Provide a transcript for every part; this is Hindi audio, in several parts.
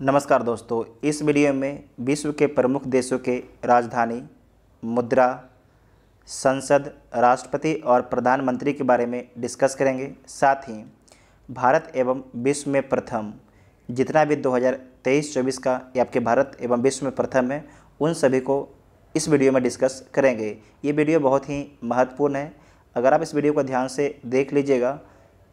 नमस्कार दोस्तों, इस वीडियो में विश्व के प्रमुख देशों के राजधानी, मुद्रा, संसद, राष्ट्रपति और प्रधानमंत्री के बारे में डिस्कस करेंगे। साथ ही भारत एवं विश्व में प्रथम, जितना भी 2023-24 का ये आपके भारत एवं विश्व में प्रथम है, उन सभी को इस वीडियो में डिस्कस करेंगे। ये वीडियो बहुत ही महत्वपूर्ण है। अगर आप इस वीडियो को ध्यान से देख लीजिएगा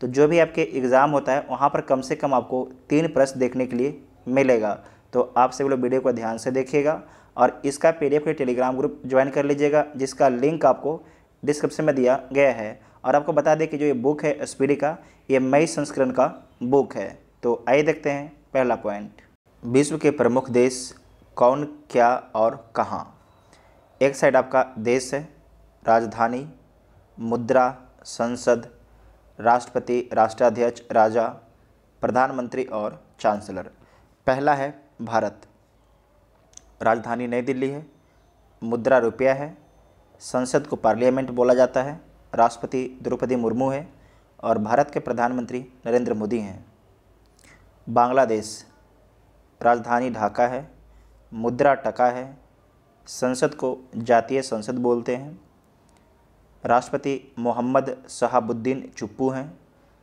तो जो भी आपके एग्ज़ाम होता है, वहाँ पर कम से कम आपको तीन प्रश्न देखने के लिए मिलेगा। तो आप सभी लोग वीडियो को ध्यान से देखिएगा और इसका पीडीएफ के टेलीग्राम ग्रुप ज्वाइन कर लीजिएगा, जिसका लिंक आपको डिस्क्रिप्शन में दिया गया है। और आपको बता दें कि जो ये बुक है स्पीडी का, ये मई संस्करण का बुक है। तो आइए देखते हैं पहला पॉइंट। विश्व के प्रमुख देश कौन, क्या और कहाँ? एक साइड आपका देश है, राजधानी, मुद्रा संसद, राष्ट्रपति, राष्ट्राध्यक्ष, राजा, प्रधानमंत्री और चांसलर। पहला है भारत। राजधानी नई दिल्ली है, मुद्रा रुपया है, संसद को पार्लियामेंट बोला जाता है, राष्ट्रपति द्रौपदी मुर्मू है और भारत के प्रधानमंत्री नरेंद्र मोदी हैं। बांग्लादेश, राजधानी ढाका है, मुद्रा टका है, संसद को जातीय संसद बोलते हैं। राष्ट्रपति मोहम्मद शहाबुद्दीन चुप्पू हैं,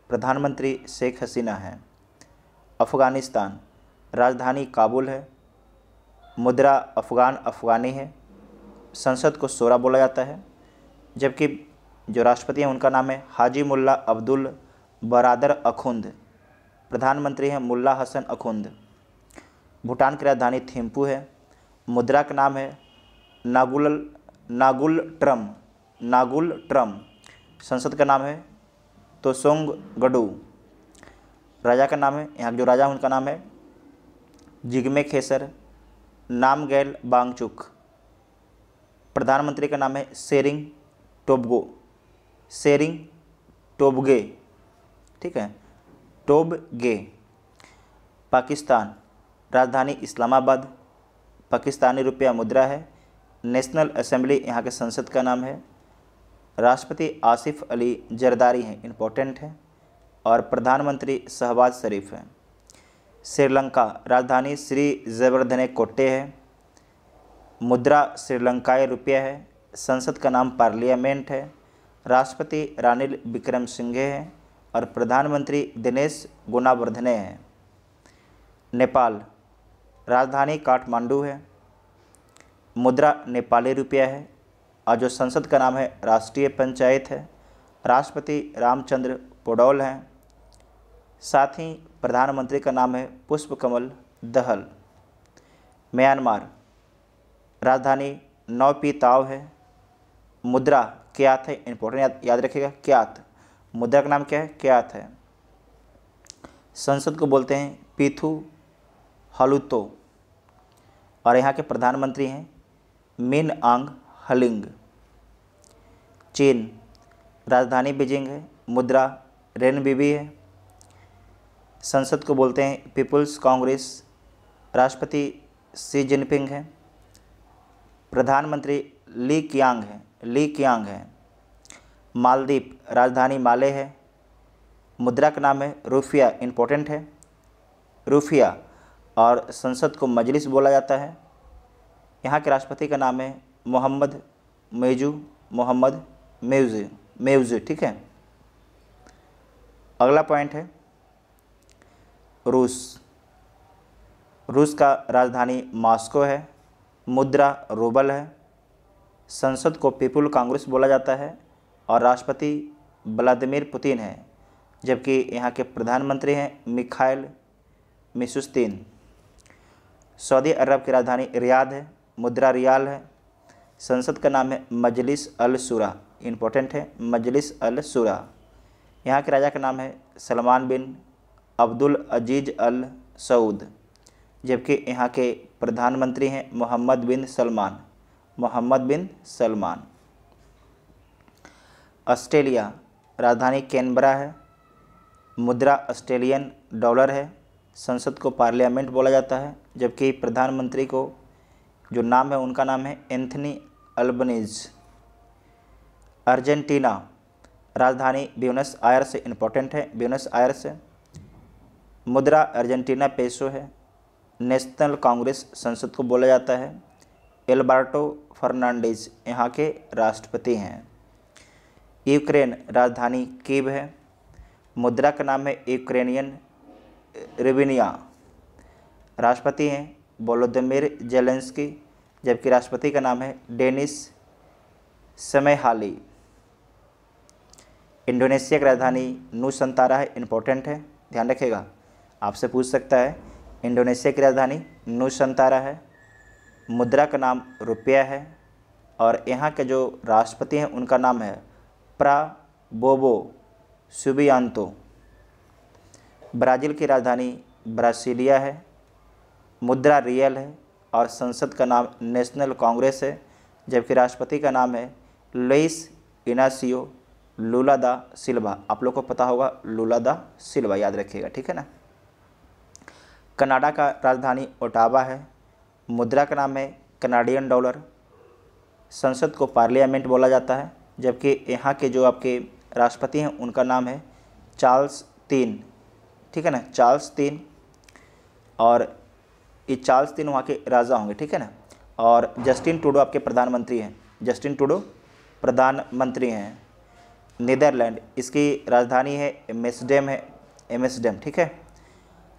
प्रधानमंत्री शेख हसीना हैं। अफ़गानिस्तान राजधानी काबुल है। मुद्रा अफ़गान अफ़गानी है। संसद को सोरा बोला जाता है, जबकि जो राष्ट्रपति हैं उनका नाम है हाजी मुल्ला अब्दुल बरादर अखुंद। प्रधानमंत्री हैं मुल्ला हसन अखुंद। भूटान की राजधानी थिम्पू है। मुद्रा का नाम है नागुल नागुल ट्रम नागुल ट्रम। संसद का नाम है तोसोंग गडू। राजा का नाम है, यहाँ जो राजा उनका नाम है जिगमे खेसर नामगैल बांगचुक। प्रधानमंत्री का नाम है सेरिंग टोबगो। सेरिंग टोबगे। ठीक है? टोबगे। पाकिस्तान। राजधानी इस्लामाबाद। पाकिस्तानी रुपया मुद्रा है। नेशनल असेंबली यहाँ के संसद का नाम है। राष्ट्रपति आसिफ अली जरदारी हैं, इम्पोर्टेंट हैं। और प्रधानमंत्री शहबाज शरीफ हैं। श्रीलंका। राजधानी श्री जयवर्धने कोट्टे है। मुद्रा श्रीलंकाई रुपया है। संसद का नाम पार्लियामेंट है। राष्ट्रपति रानिल विक्रम सिंघे हैं और प्रधानमंत्री दिनेश गुनावर्धने हैं। नेपाल। राजधानी काठमांडू है। मुद्रा नेपाली रुपया है। और जो संसद का नाम है राष्ट्रीय पंचायत है। राष्ट्रपति रामचंद्र पौडौल हैं। साथ ही प्रधानमंत्री का नाम है पुष्प कमल दहल। म्यांमार। राजधानी नौपीताव है। मुद्रा क्यात है इंपॉर्टेंट याद, याद रखिएगा क्यात। मुद्रा का नाम क्या है? क्यात है। संसद को बोलते हैं पीथू हलुतो। और यहाँ के प्रधानमंत्री हैं मिन आंग हलिंग। चीन। राजधानी बीजिंग है। मुद्रा रेन बीबी है। संसद को बोलते हैं पीपुल्स कांग्रेस, राष्ट्रपति सी जिनपिंग हैं, प्रधानमंत्री ली कियांग हैं, ली कियांग हैं, मालदीप राजधानी माले है, मुद्रा का नाम है रूफिया इम्पोर्टेंट है, रूफिया और संसद को मजलिस बोला जाता है, यहाँ के राष्ट्रपति का नाम है मोहम्मद मेजू, मोहम्मद मेवज मेवज, ठीक है। अगला पॉइंट है रूस। रूस का राजधानी मॉस्को है, मुद्रा रूबल है, संसद को पीपुल कांग्रेस बोला जाता है और राष्ट्रपति व्लादिमीर पुतिन है, जबकि यहाँ के प्रधानमंत्री हैं मिखाइल मिसुस्तीन सऊदी अरब की राजधानी रियाद है, मुद्रा रियाल है। संसद का नाम है मजलिस अल सुरा, इम्पोर्टेंट है, मजलिस अल सुरा। यहाँ के राजा का नाम है सलमान बिन अब्दुल अज़ीज़ अल सऊद, जबकि यहाँ के प्रधानमंत्री हैं Mohammed bin Salman, Mohammed bin Salman. Australia, राजधानी कैनबरा है, मुद्रा ऑस्ट्रेलियन डॉलर है, संसद को पार्लियामेंट बोला जाता है, जबकि प्रधानमंत्री को जो नाम है, उनका नाम है एंथनी अल्बनीज। अर्जेंटीना, राजधानी ब्यूनस आयर से इम्पोर्टेंट है, ब्यूनस आयर से। मुद्रा अर्जेंटीना पेसो है। नेशनल कांग्रेस संसद को बोला जाता है। एल्बर्टो फर्नांडिज यहाँ के राष्ट्रपति हैं। यूक्रेन राजधानी कीव है। मुद्रा का नाम है यूक्रेनियन रिविनिया। राष्ट्रपति हैं वोलोदिमिर जेलेंस्की, जबकि राष्ट्रपति का नाम है डेनिस समयहाली इंडोनेशिया की राजधानी नूसंतारा है इम्पोर्टेंट है। ध्यान रखिएगा। आपसे पूछ सकता है। इंडोनेशिया की राजधानी नूसंतारा है। मुद्रा का नाम रुपया है। और यहाँ के जो राष्ट्रपति हैं, उनका नाम है प्रा बोबो सुबियांतो। ब्राज़ील की राजधानी ब्रासीलिया है। मुद्रा रियल है और संसद का नाम नेशनल कांग्रेस है। जबकि राष्ट्रपति का नाम है लुइस इनासियो लूला दा सिल्वा। आप लोग को पता होगा लूला दा सिल्वा, याद रखिएगा, ठीक है ना? कनाडा का राजधानी ओटावा है। मुद्रा का नाम है कनाडियन डॉलर संसद को पार्लियामेंट बोला जाता है, जबकि यहाँ के जो आपके राष्ट्रपति हैं, उनका नाम है चार्ल्स तीन। ठीक है ना? चार्ल्स तीन। और ये चार्ल्स तीन वहाँ के राजा होंगे, ठीक है ना? और जस्टिन टूडो आपके प्रधानमंत्री हैं। जस्टिन टूडो प्रधानमंत्री हैं। नीदरलैंड इसकी राजधानी है एमएसडेम है। एमएसडेम ठीक है?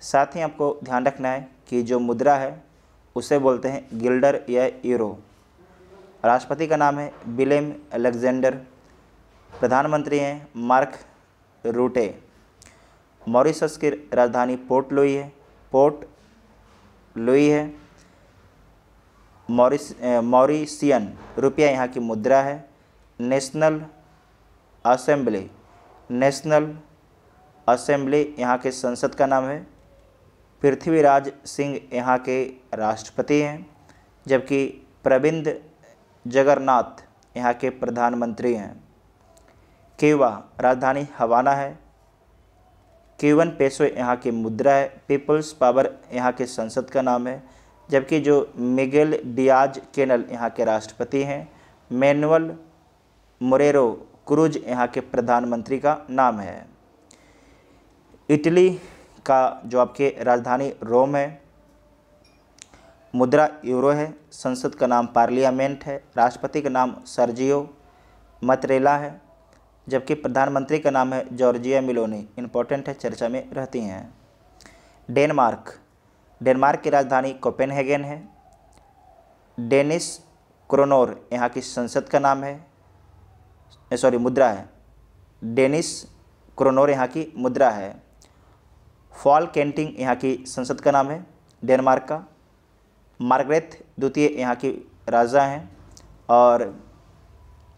साथ ही आपको ध्यान रखना है कि जो मुद्रा है, उसे बोलते हैं गिल्डर या यूरो। राष्ट्रपति का नाम है विलेम अलेक्जेंडर। प्रधानमंत्री हैं मार्क रूटे। मॉरिशस की राजधानी पोर्ट लुई है। पोर्ट लुई है। मॉरिस मॉरिसियन रुपया यहाँ की मुद्रा है। नेशनल असेंबली नेशनल असेंबली यहाँ के संसद का नाम है। पृथ्वीराज सिंह यहाँ के राष्ट्रपति हैं, जबकि प्रविंद जगन्नाथ यहाँ के प्रधानमंत्री हैं। क्यूबा राजधानी हवाना है। क्यूबन पेसो यहाँ की मुद्रा है। पीपल्स पावर यहाँ के संसद का नाम है, जबकि जो मिगेल डियाज केनल यहाँ के राष्ट्रपति हैं, मैनुअल मोरेरो क्रूज यहाँ के प्रधानमंत्री का नाम है। इटली का जो आपके राजधानी रोम है, मुद्रा यूरो है, संसद का नाम पार्लियामेंट है, राष्ट्रपति का नाम सर्जियो मतरेला है, जबकि प्रधानमंत्री का नाम है जॉर्जिया मिलोनी। इम्पोर्टेंट है, चर्चा में रहती हैं। डेनमार्क। डेनमार्क की राजधानी कोपेनहेगन है। डेनिस क्रोनोर यहाँ की संसद का नाम है सॉरी, मुद्रा है। डेनिस क्रोनोर यहाँ की मुद्रा है। फॉल कैंटिंग यहाँ की संसद का नाम है, डेनमार्क का। मार्गरेट द्वितीय यहाँ की राजा हैं और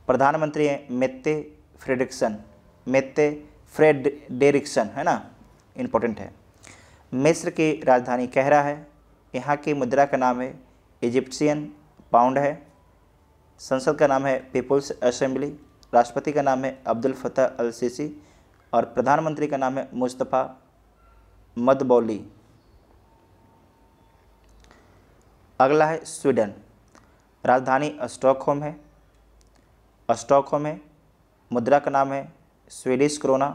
प्रधानमंत्री हैं मेत्ते फ्रेडिक्सन मेत्ते फ्रेड डेरिक्सन है ना? इम्पोर्टेंट है। मिस्र की राजधानी कहरा है। यहाँ की मुद्रा का नाम है इजिप्शियन पाउंड है। संसद का नाम है पीपुल्स असेंबली। राष्ट्रपति का नाम है अब्दुल फतह अल सीसी और प्रधानमंत्री का नाम है मुस्तफ़ा मदबौली अगला है स्वीडन। राजधानी स्टॉकहोम है। स्टॉकहोम है मुद्रा का नाम है स्वीडिश क्रोना।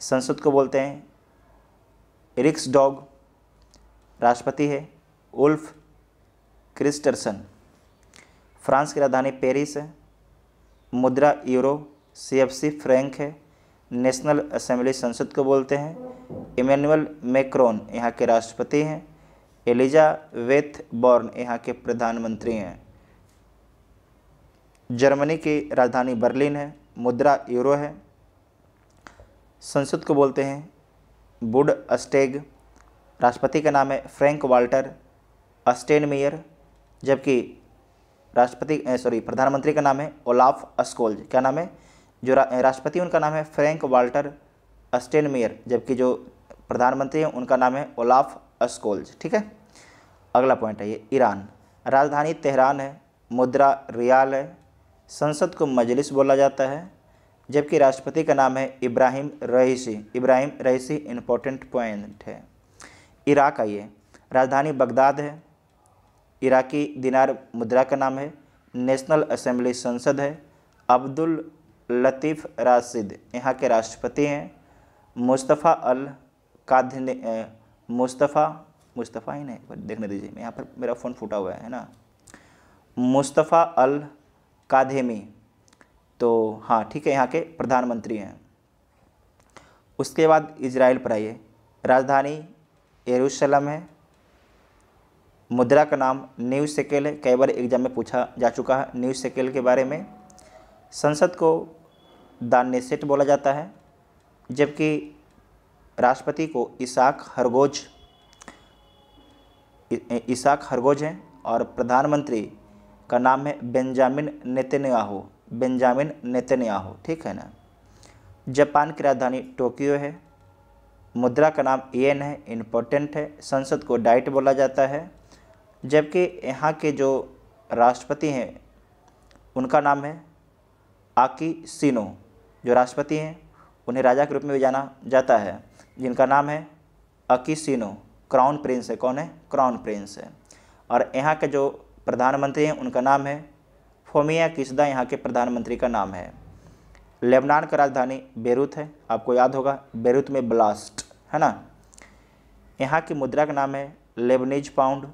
संसद को बोलते हैं रिक्स डॉग। राष्ट्रपति है उल्फ क्रिस्टरसन। फ्रांस की राजधानी पेरिस है। मुद्रा यूरो सीएफसी फ्रैंक है। नेशनल असेंबली संसद को बोलते हैं इमैनुअल मैक्रोन यहाँ के राष्ट्रपति हैं। एलिजावेथ बॉर्न यहाँ के प्रधानमंत्री हैं। जर्मनी की राजधानी बर्लिन है। मुद्रा यूरो है। संसद को बोलते हैं बुड अस्टेग। राष्ट्रपति का नाम है फ्रैंक वाल्टर अस्टेनमेयर जबकि राष्ट्रपति सॉरी प्रधानमंत्री का नाम है ओलाफ अस्कोल्ज क्या नाम है? जो रा, राष्ट्रपति उनका नाम है फ्रैंक वाल्टर अस्टेनमेयर जबकि जो प्रधानमंत्री हैं, उनका नाम है ओलाफ अस्कोल्ज ठीक है? अगला पॉइंट है ये, ईरान। राजधानी तेहरान है, मुद्रा रियाल है, संसद को मजलिस बोला जाता है, जबकि राष्ट्रपति का नाम है Ibrahim Raisi. Ibrahim Raisi important point है। इराक आइए। राजधानी बगदाद है, इराकी दिनार मुद्रा का नाम है, नेशनल असेंबली संसद है, अब्दुल लतीफ़ राशिद, यहाँ के राष्ट्रपति हैं, मुस्तफ़ा अल काधने मुस्तफ़ा मुस्तफ़ा ही नहीं देखने दीजिए यहाँ पर मेरा फ़ोन फूटा हुआ है ना? मुस्तफ़ा अल काधेमी तो हाँ ठीक है, यहाँ के प्रधानमंत्री हैं। उसके बाद इजराइल पर आइए। राजधानी यरूशलेम है। मुद्रा का नाम न्यू सेकेल है। कई बार एग्ज़ाम में पूछा जा चुका है न्यू सेकेल के बारे में। संसद को दान सेट बोला जाता है, जबकि राष्ट्रपति को इसाक हरगोज इसाक हरगोज हैं और प्रधानमंत्री का नाम है बेंजामिन नेतन्याहू बेंजामिन नेतन्याहू, ठीक है ना? जापान की राजधानी टोक्यो है, मुद्रा का नाम एन है, इम्पोर्टेंट है, संसद को डाइट बोला जाता है, जबकि यहाँ के जो राष्ट्रपति हैं, उनका नाम है आकी सिनो, जो राष्ट्रपति हैं, उन्हें राजा के रूप में भी जाना जाता है। जिनका नाम है अकीसिनो। क्राउन प्रिंस है। कौन है? क्राउन प्रिंस है। और यहाँ के जो प्रधानमंत्री हैं, उनका नाम है फोमिया किसदा? यहाँ के प्रधानमंत्री का नाम है। लेबनान का राजधानी बेरूत है। आपको याद होगा, बेरूत में ब्लास्ट, है ना? यहाँ की मुद्रा का नाम है लेबनीज पाउंड।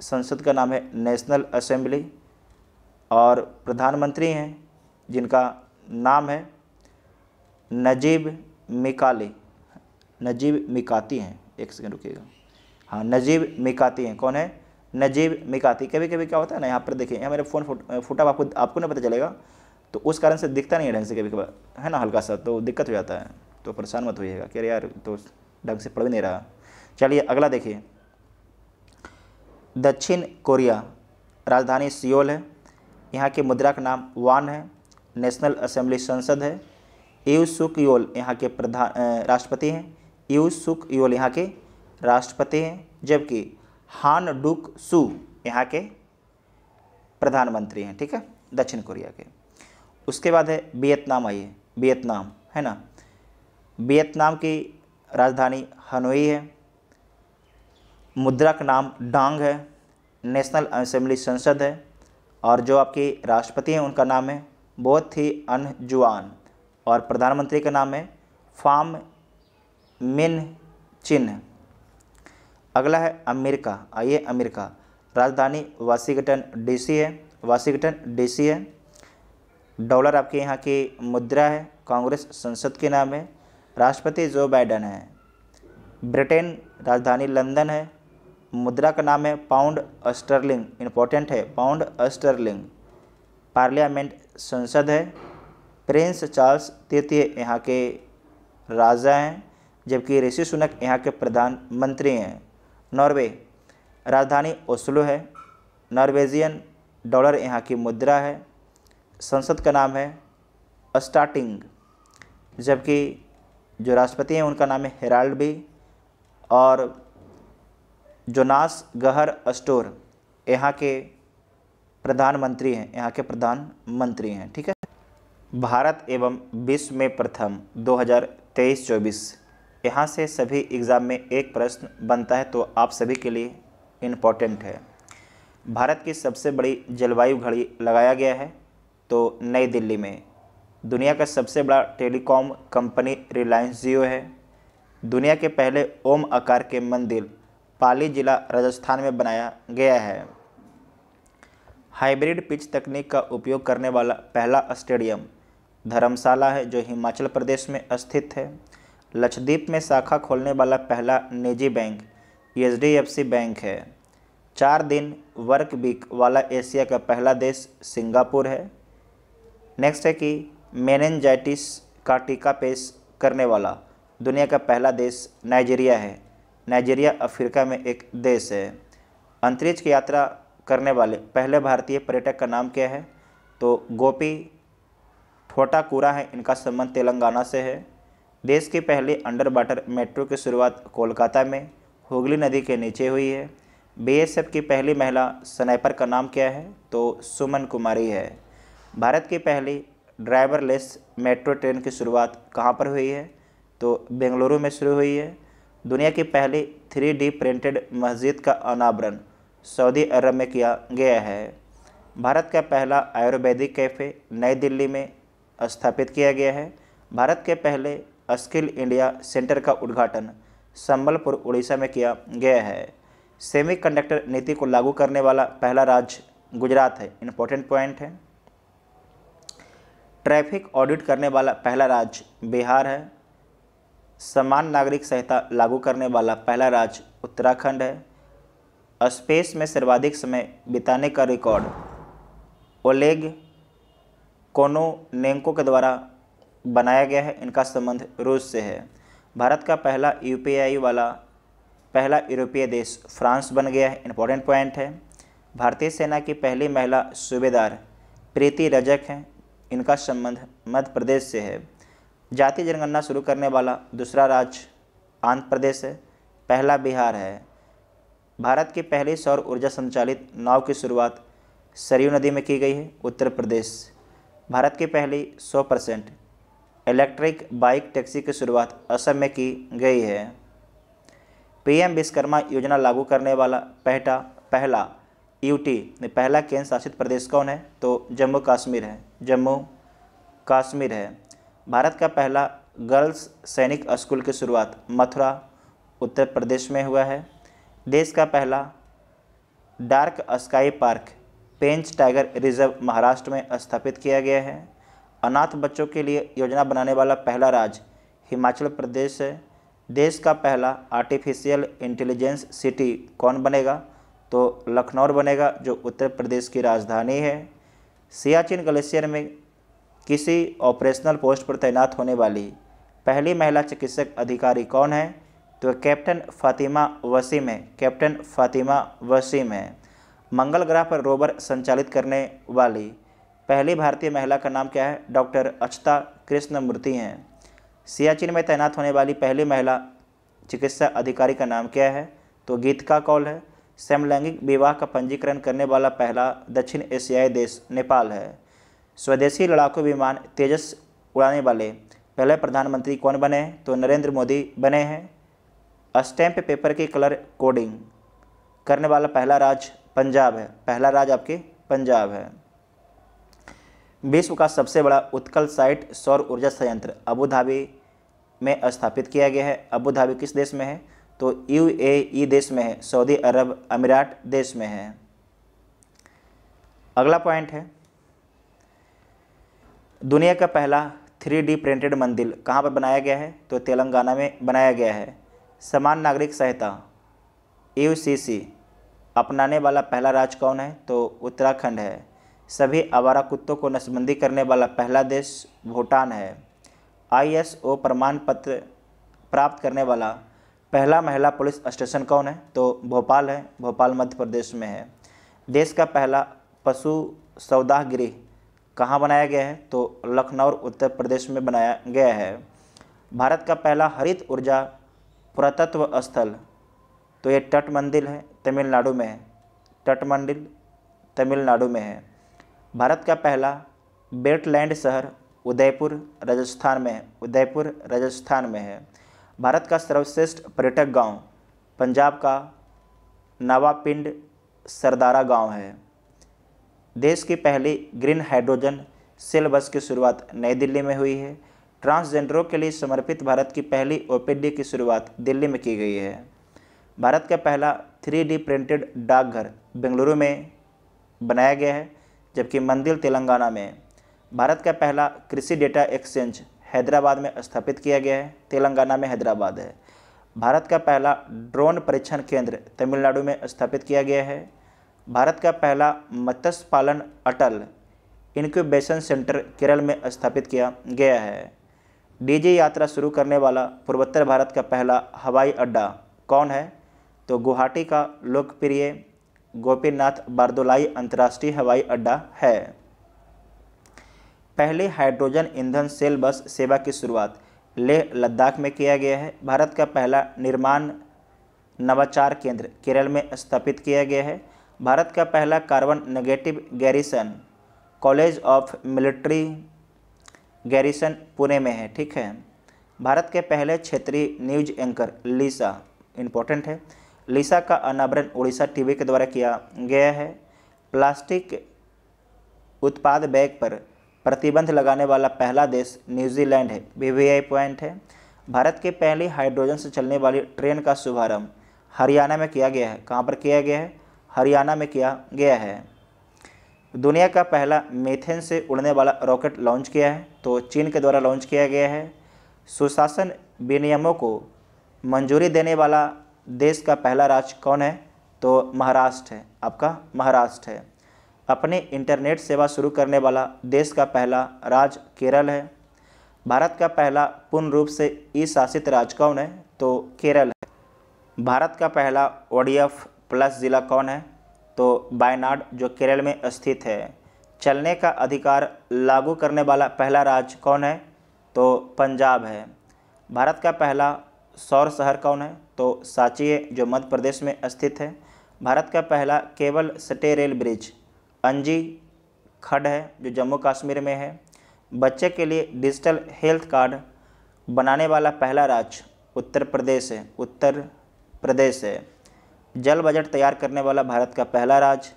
संसद का नाम है नेशनल असेंबली। और प्रधानमंत्री हैं, जिनका नाम है नजीब मिकाली। नजीब मिकाती हैं। एक सेकंड रुकिएगा। हाँ नजीब मिकाती हैं। कौन है? नजीब मिकाती। कभी कभी क्या होता है ना, यहाँ पर देखिए, यहाँ मेरे फ़ोन फुटा आपको आपको नहीं पता चलेगा तो उस कारण से दिखता नहीं है ढंग से कभी कभी है ना, हल्का सा तो दिक्कत हो जाता है तो परेशान मत होइएगा कि यार तो ढंग से पढ़ भी नहीं रहा। चलिए, अगला देखिए। दक्षिण कोरिया, राजधानी सियोल है। यहाँ के मुद्रा का नाम वान है, नेशनल असेंबली संसद है। यू सुक योल यहाँ के प्रधान राष्ट्रपति हैं। यू सुक योल यहाँ के राष्ट्रपति हैं, जबकि हान डुक सु यहाँ के प्रधानमंत्री हैं, ठीक है? दक्षिण कोरिया के। उसके बाद है वियतनाम, आइए। वियतनाम, है ना? वियतनाम की राजधानी हनोई है। मुद्रा का नाम डांग है। नेशनल असेंबली संसद है। और जो आपके राष्ट्रपति हैं, उनका नाम है बहुत ही अनजुआन। और प्रधानमंत्री का नाम है फार्म मिन चिन्ह। अगला है अमेरिका। आइए अमेरिका। राजधानी वाशिंगटन डीसी है। वाशिंगटन डीसी है। डॉलर आपके यहाँ की मुद्रा है। कांग्रेस संसद के नाम है। राष्ट्रपति जो बाइडन है। ब्रिटेन राजधानी लंदन है। मुद्रा का नाम है पाउंड अस्टरलिंग इम्पोर्टेंट है। पाउंड अस्टरलिंग पार्लियामेंट संसद है। प्रिंस चार्ल्स तृतीय यहाँ के राजा हैं। जबकि ऋषि सुनक यहाँ के प्रधानमंत्री हैं। नॉर्वे, राजधानी ओस्लो है। नॉर्वेजियन डॉलर यहाँ की मुद्रा है। संसद का नाम है स्टार्टिंग, जबकि जो राष्ट्रपति हैं उनका नाम है हेराल्ड भी, और जोनास गहर अस्टोर यहाँ के प्रधानमंत्री हैं, यहाँ के प्रधानमंत्री हैं, ठीक है? भारत एवं विश्व में प्रथम 2023-24 यहाँ से सभी एग्ज़ाम में एक प्रश्न बनता है तो आप सभी के लिए इम्पोर्टेंट है। भारत की सबसे बड़ी जलवायु घड़ी लगाया गया है तो नई दिल्ली में। दुनिया का सबसे बड़ा टेलीकॉम कंपनी रिलायंस जियो है। दुनिया के पहले ओम आकार के मंदिर पाली जिला राजस्थान में बनाया गया है। हाइब्रिड पिच तकनीक का उपयोग करने वाला पहला स्टेडियम धर्मशाला है, जो हिमाचल प्रदेश में स्थित है। लक्षद्वीप में शाखा खोलने वाला पहला निजी बैंक एच बैंक है। चार दिन वर्क वीक वाला एशिया का पहला देश सिंगापुर है। नेक्स्ट है कि मेनेंजाइटिस का टीका पेश करने वाला दुनिया का पहला देश नाइजीरिया है। नाइजीरिया अफ्रीका में एक देश है। अंतरिक्ष की यात्रा करने वाले पहले भारतीय पर्यटक का नाम क्या है? तो गोपी ठोटाकुरा है। इनका संबंध तेलंगाना से है। देश की पहली अंडर वाटर मेट्रो की शुरुआत कोलकाता में हुगली नदी के नीचे हुई है। बीएसएफ की पहली महिला स्नाइपर का नाम क्या है? तो सुमन कुमारी है। भारत की पहली ड्राइवरलेस मेट्रो ट्रेन की शुरुआत कहाँ पर हुई है? तो बेंगलुरु में शुरू हुई है। दुनिया की पहली थ्री डी प्रिंटेड मस्जिद का अनावरण सऊदी अरब में किया गया है। भारत का पहला आयुर्वेदिक कैफ़े नई दिल्ली में स्थापित किया गया है। भारत के पहले स्किल इंडिया सेंटर का उद्घाटन संबलपुर, उड़ीसा में किया गया है। सेमीकंडक्टर नीति को लागू करने वाला पहला राज्य गुजरात है। इंपॉर्टेंट पॉइंट है। ट्रैफ़िक ऑडिट करने वाला पहला राज्य बिहार है। समान नागरिक संहिता लागू करने वाला पहला राज्य उत्तराखंड है। स्पेस में सर्वाधिक समय बिताने का रिकॉर्ड। ओलेग कोनो कोनोनेंको के द्वारा बनाया गया है, इनका संबंध रूस से है। भारत का पहला यूपीआई वाला, पहला यूरोपीय देश फ्रांस बन गया है इंपॉर्टेंट पॉइंट है। भारतीय सेना की पहली महिला सूबेदार प्रीति रजक हैं, इनका संबंध मध्य प्रदेश से है। जाति जनगणना शुरू करने वाला दूसरा राज्य आंध्र प्रदेश है, पहला बिहार है। भारत की पहली सौर ऊर्जा संचालित नाव की शुरुआत सरयू नदी में की गई है, उत्तर प्रदेश। भारत की पहली 100 परसेंट इलेक्ट्रिक बाइक टैक्सी की शुरुआत असम में की गई है। पीएम विश्वकर्मा योजना लागू करने वाला पहला पहला यूटी, पहला केंद्र शासित प्रदेश कौन है? तो जम्मू कश्मीर है। जम्मू कश्मीर है। भारत का पहला गर्ल्स सैनिक स्कूल की शुरुआत मथुरा, उत्तर प्रदेश में हुआ है। देश का पहला dark sky park, Pench tiger reserve Maharashtra में स्थापित किया गया है। अनाथ बच्चों के लिए योजना बनाने वाला पहला राज्य हिमाचल प्रदेश है। देश का पहला आर्टिफिशियल इंटेलिजेंस सिटी कौन बनेगा? तो लखनऊ बनेगा, जो उत्तर प्रदेश की राजधानी है। सियाचिन ग्लेशियर में किसी ऑपरेशनल पोस्ट पर तैनात होने वाली पहली महिला चिकित्सक अधिकारी कौन है? तो कैप्टन फातिमा वसीम है। कैप्टन फातिमा वसीम है। मंगल ग्रह पर रोवर संचालित करने वाली पहली भारतीय महिला का नाम क्या है? डॉक्टर अक्षता कृष्ण मूर्ति हैं। सियाचिन में तैनात होने वाली पहली महिला चिकित्सा अधिकारी का नाम क्या है? तो गीतका कौल है। समलैंगिक विवाह का पंजीकरण करने वाला पहला दक्षिण एशियाई देश नेपाल है। स्वदेशी लड़ाकू विमान तेजस उड़ाने वाले पहले प्रधानमंत्री कौन बने तो नरेंद्र मोदी बने हैं। स्टैम्प पेपर की कलर कोडिंग करने वाला पहला राज्य पंजाब है। पहला राज्य आपके पंजाब है। विश्व का सबसे बड़ा उत्कल साइट सौर ऊर्जा संयंत्र अबू धाबी में स्थापित किया गया है। अबू धाबी किस देश में है? तो यूएई देश में है, सऊदी अरब अमीरात देश में है। अगला पॉइंट है, दुनिया का पहला थ्री डी प्रिंटेड मंदिर कहाँ पर बनाया गया है? तो तेलंगाना में बनाया गया है। समान नागरिक संहिता, यू अपनाने वाला पहला राज्य कौन है? तो उत्तराखंड है। सभी आवारा कुत्तों को नसबंदी करने वाला पहला देश भूटान है। आईएसओ प्रमाण पत्र प्राप्त करने वाला पहला महिला पुलिस स्टेशन कौन है? तो भोपाल है, भोपाल, मध्य प्रदेश में है। देश का पहला पशु सौदाह गृह कहाँ बनाया गया है? तो लखनऊ, उत्तर प्रदेश में बनाया गया है। भारत का पहला हरित ऊर्जा पुरातत्व स्थल तो ये तट मंदिर है, तमिलनाडु में है। तट मंदिर तमिलनाडु में है। भारत का पहला बेटलैंड शहर उदयपुर, राजस्थान में उदयपुर, राजस्थान में है। भारत का सर्वश्रेष्ठ पर्यटक गाँव पंजाब का नवापिंड सरदारा गाँव है। देश की पहली ग्रीन हाइड्रोजन सेल बस की शुरुआत नई दिल्ली में हुई है। ट्रांसजेंडरों के लिए समर्पित भारत की पहली ओपीडी की शुरुआत दिल्ली में की गई है। भारत का पहला थ्री प्रिंटेड डाकघर बेंगलुरु में बनाया गया है। जबकि मंदिर तेलंगाना में भारत का पहला कृषि डेटा एक्सचेंज हैदराबाद में स्थापित किया गया है। तेलंगाना में हैदराबाद है। भारत का पहला ड्रोन परीक्षण केंद्र तमिलनाडु में स्थापित किया गया है। भारत का पहला मत्स्य पालन अटल इनक्यूबेशन सेंटर केरल में स्थापित किया गया है। डीजे यात्रा शुरू करने वाला पूर्वोत्तर भारत का पहला हवाई अड्डा कौन है? तो गुवाहाटी का लोकप्रिय गोपीनाथ बारदोलाई अंतर्राष्ट्रीय हवाई अड्डा है। पहले हाइड्रोजन ईंधन सेल बस सेवा की शुरुआत लेह लद्दाख में किया गया है। भारत का पहला निर्माण नवाचार केंद्र केरल में स्थापित किया गया है। भारत का पहला carbon negative garrison college of military garrison Pune में है, ठीक है। भारत के पहले क्षेत्रीय न्यूज़ एंकर लीसा, इम्पोर्टेंट है। लीसा का अनावरण उड़ीसा टीवी के द्वारा किया गया है। प्लास्टिक उत्पाद बैग पर प्रतिबंध लगाने वाला पहला देश न्यूजीलैंड है। वीवीआई पॉइंट है। भारत के पहली हाइड्रोजन से चलने वाली ट्रेन का शुभारंभ हरियाणा में किया गया है। कहाँ पर किया गया है? हरियाणा में किया गया है। दुनिया का पहला मेथेन से उड़ने वाला रॉकेट लॉन्च किया है तो चीन के द्वारा लॉन्च किया गया है। सुशासन विनियमों को मंजूरी देने वाला देश का पहला राज्य कौन है? तो महाराष्ट्र है। आपका महाराष्ट्र है। अपने इंटरनेट सेवा शुरू करने वाला देश का पहला राज्य केरल है। भारत का पहला पूर्ण रूप से ई शासित राज्य कौन है? तो केरल है। भारत का पहला ओडीएफ प्लस ज़िला कौन है? तो वायनाड, जो केरल में स्थित है। चलने का अधिकार लागू करने वाला पहला राज्य कौन है? तो पंजाब है। भारत का पहला सौर शहर कौन है? तो सांची जो मध्य प्रदेश में स्थित है, भारत का पहला केबल सटे रेल ब्रिज, अंजी खड है, जो जम्मू कश्मीर में है। बच्चे के लिए डिजिटल हेल्थ कार्ड बनाने वाला पहला राज्य उत्तर प्रदेश है, उत्तर प्रदेश है। जल बजट तैयार करने वाला भारत का पहला राज्य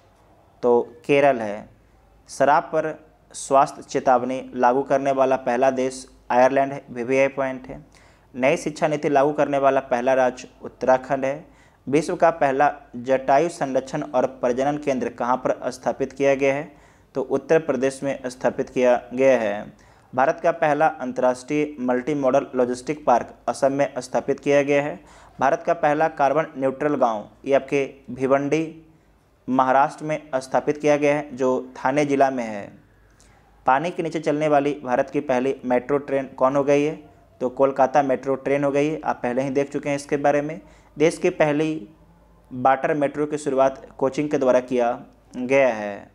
तो केरल है। शराब पर स्वास्थ्य चेतावनी लागू करने वाला पहला देश आयरलैंड है, वी पॉइंट है। नई शिक्षा नीति लागू करने वाला पहला राज्य उत्तराखंड है। विश्व का पहला जटायु संरक्षण और प्रजनन केंद्र कहाँ पर स्थापित किया गया है? तो उत्तर प्रदेश में स्थापित किया गया है। भारत का पहला अंतर्राष्ट्रीय multi model logistic park Assam में स्थापित किया गया है। भारत का पहला कार्बन न्यूट्रल गाँव ये आपके भिवंडी, महाराष्ट्र में स्थापित किया गया है, जो थाने जिला में है। पानी के नीचे चलने वाली भारत की पहली मेट्रो ट्रेन कौन हो गई है? तो कोलकाता मेट्रो ट्रेन हो गई। आप पहले ही देख चुके हैं इसके बारे में। देश की पहली बाटर मेट्रो की शुरुआत कोचिंग के द्वारा किया गया है।